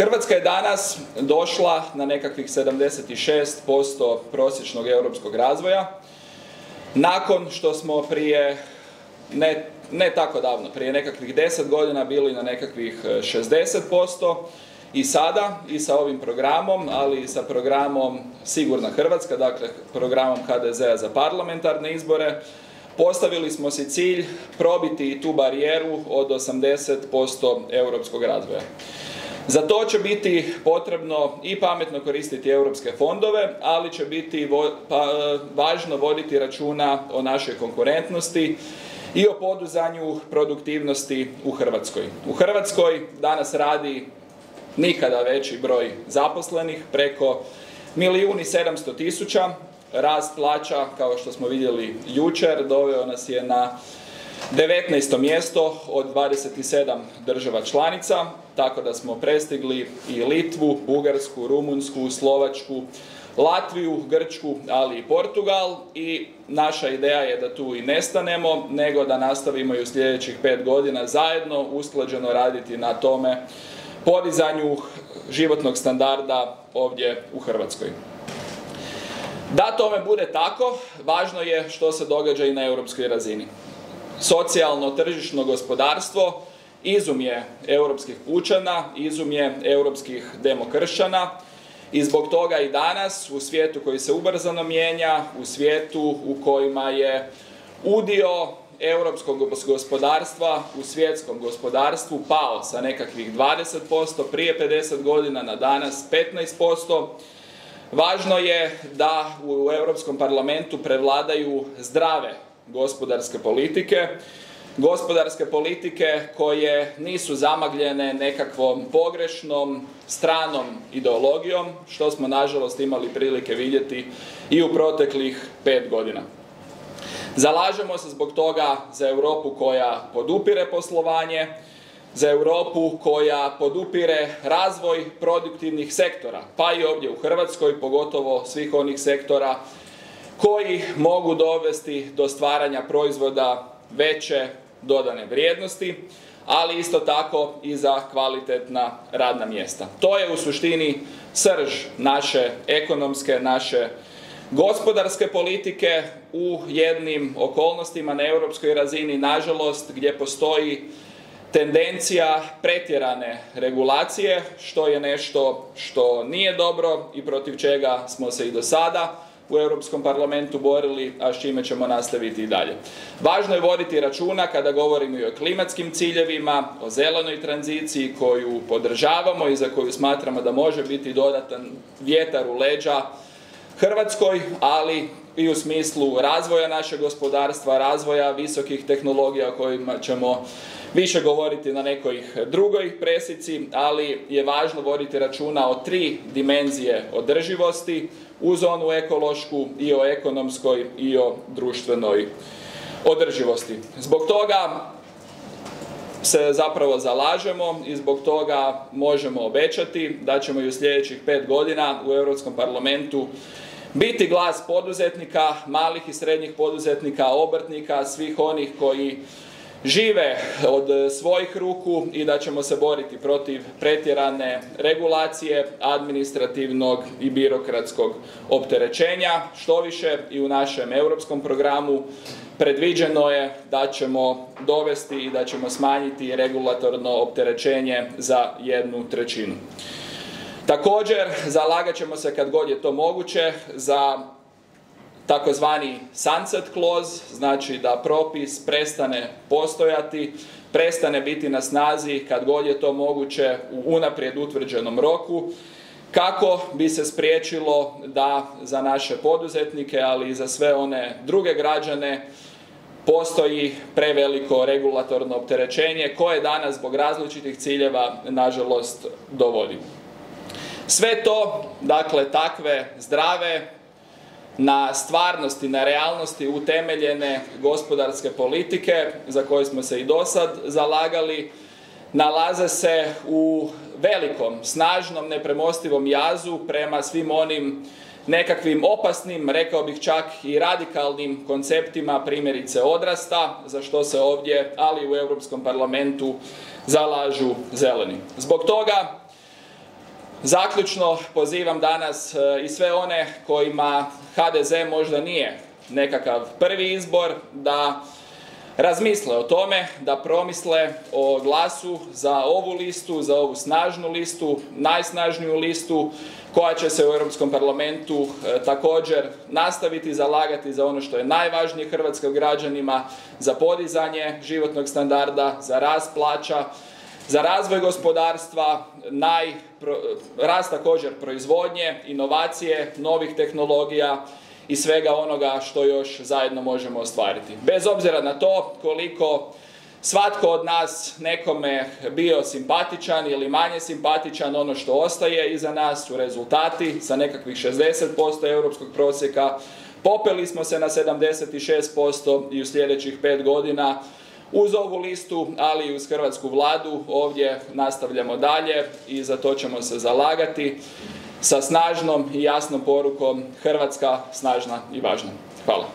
Hrvatska je danas došla na nekakvih 76% prosječnog europskog razvoja. Nakon što smo prije, ne, ne tako davno, prije nekakvih 10 godina bili na nekakvih 60%, i sada i sa ovim programom, ali i sa programom Sigurna Hrvatska, dakle programom HDZ-a za parlamentarne izbore, postavili smo si cilj probiti tu barijeru od 80% europskog razvoja. Za to će biti potrebno i pametno koristiti europske fondove, ali će biti pa, važno voditi računa o našoj konkurentnosti i o poduzanju produktivnosti u Hrvatskoj. U Hrvatskoj danas radi nikada veći broj zaposlenih, preko milijun i sedamsto tisuća. Rast plaća, kao što smo vidjeli jučer, doveo nas je na 19. mjesto od 27 država članica, tako da smo prestigli i Litvu, Bugarsku, Rumunjsku, Slovačku, Latviju, Grčku, ali i Portugal i naša ideja je da tu i nestanemo, nego da nastavimo i u sljedećih pet godina zajedno usklađeno raditi na tome podizanju životnog standarda ovdje u Hrvatskoj. Da tome bude tako, važno je što se događa i na europskoj razini. Socijalno tržišno gospodarstvo izum je europskih pučana, izum je europskih demokršćana i zbog toga i danas u svijetu koji se ubrzano mijenja, u svijetu u kojima je udio europskog gospodarstva u svjetskom gospodarstvu pao sa nekakvih 20% prije 50 godina na danas 15%. Važno je da u Europskom parlamentu prevladaju zdrave gospodarske politike, gospodarske politike koje nisu zamagljene nekakvom pogrešnom stranom ideologijom, što smo nažalost imali prilike vidjeti i u proteklih pet godina. Zalažemo se zbog toga za Europu koja podupire poslovanje, za Europu koja podupire razvoj produktivnih sektora, pa i ovdje u Hrvatskoj, pogotovo svih onih sektora koji mogu dovesti do stvaranja proizvoda veće dodane vrijednosti, ali isto tako i za kvalitetna radna mjesta. To je u suštini srž naše ekonomske, naše gospodarske politike u jednim okolnostima na europskoj razini, nažalost, gdje postoji tendencija pretjerane regulacije, što je nešto što nije dobro i protiv čega smo se i do sada u Europskom parlamentu borili, a s čime ćemo nastaviti i dalje. Važno je voditi računa kada govorimo i o klimatskim ciljevima, o zelenoj tranziciji koju podržavamo i za koju smatramo da može biti dodatan vjetar u leđa Hrvatskoj, ali i u smislu razvoja našeg gospodarstva, razvoja visokih tehnologija o kojima ćemo više govoriti na nekoj drugoj presici, ali je važno voditi računa o tri dimenzije održivosti, uz onu ekološku i o ekonomskoj i o društvenoj održivosti. Zbog toga se zapravo zalažemo i zbog toga možemo obećati da ćemo i u sljedećih pet godina u Europskom parlamentu biti glas poduzetnika, malih i srednjih poduzetnika, obrtnika, svih onih koji žive od svojih ruku i da ćemo se boriti protiv pretjerane regulacije, administrativnog i birokratskog opterećenja. Što više i u našem europskom programu predviđeno je da ćemo dovesti i da ćemo smanjiti regulatorno opterećenje za jednu trećinu. Također, zalagat ćemo se kad god je to moguće za takozvani sunset clause, znači da propis prestane postojati, prestane biti na snazi kad god je to moguće u unaprijed utvrđenom roku, kako bi se spriječilo da za naše poduzetnike, ali i za sve one druge građane postoji preveliko regulatorno opterećenje koje danas zbog različitih ciljeva nažalost dovodi. Sve to, dakle, takve zdrave, na stvarnosti, na realnosti utemeljene gospodarske politike za koje smo se i do sad zalagali, nalaze se u velikom, snažnom, nepremostivom jazu prema svim onim nekakvim opasnim, rekao bih čak i radikalnim konceptima primjerice odrasta, za što se ovdje, ali i u Europskom parlamentu, zalažu zeleni. Zbog toga Zaključno pozivam danas e, i sve one kojima HDZ možda nije nekakav prvi izbor da razmisle o tome, da promisle o glasu za ovu listu, za ovu snažnu listu, najsnažniju listu koja će se u Europskom parlamentu e, također nastaviti zalagati za ono što je najvažnije hrvatskim građanima, za podizanje životnog standarda, za rast plaća, za razvoj gospodarstva, naj, rast također proizvodnje, inovacije, novih tehnologija i svega onoga što još zajedno možemo ostvariti. Bez obzira na to koliko svatko od nas nekome bio simpatičan ili manje simpatičan, ono što ostaje iza nas su rezultati sa nekakvih 60% europskog prosjeka. Popeli smo se na 76% i u sljedećih pet godina uz ovu listu, ali i uz hrvatsku vladu ovdje nastavljamo dalje i za to ćemo se zalagati sa snažnom i jasnom porukom Hrvatska snažna i važna. Hvala.